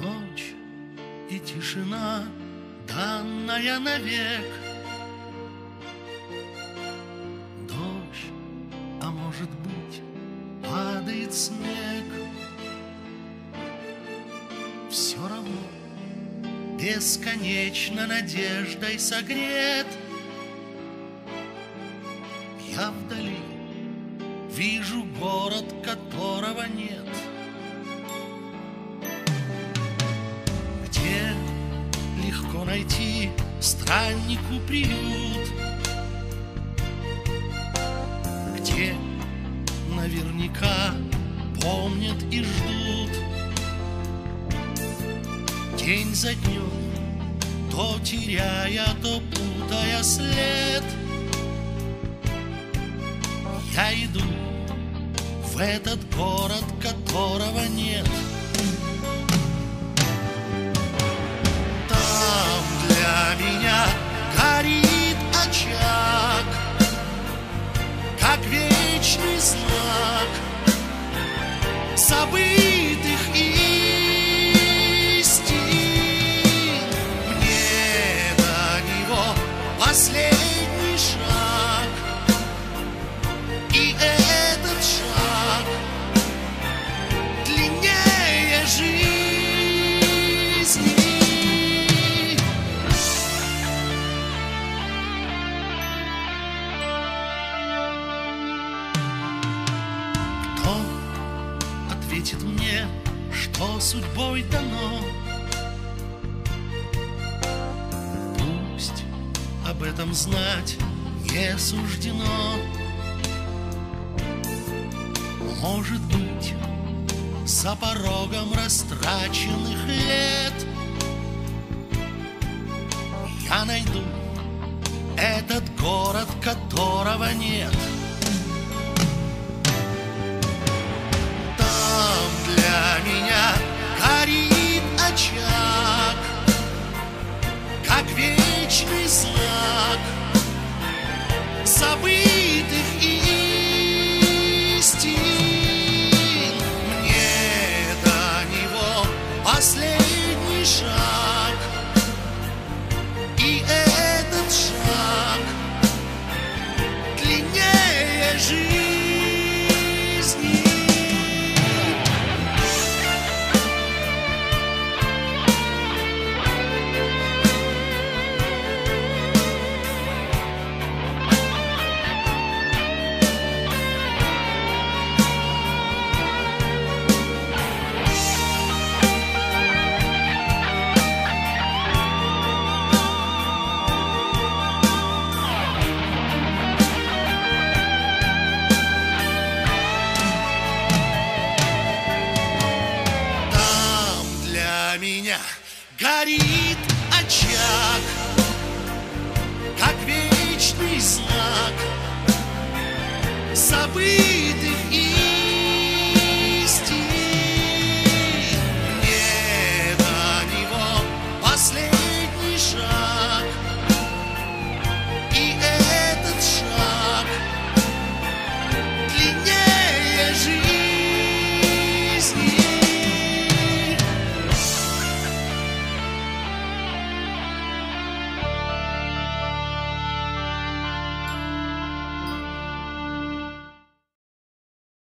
Ночь и тишина, данная навек. Дождь, а может быть, падает снег. Все равно бесконечно надеждой согрет. Я вдали вижу город, которого нет найти страннику приют. Где наверняка помнят и ждут. День за днем, то теряя, то путая след. Я иду в этот город, которого нет последний шаг И этот шаг длиннее жизни. Кто ответит мне, что судьбой дано? Об этом знать не суждено. Может быть, за порогом растраченных лет Я найду этот город, которого нет последний шаг. И этот шаг длиннее жизни горит очаг, как вечный знак забытых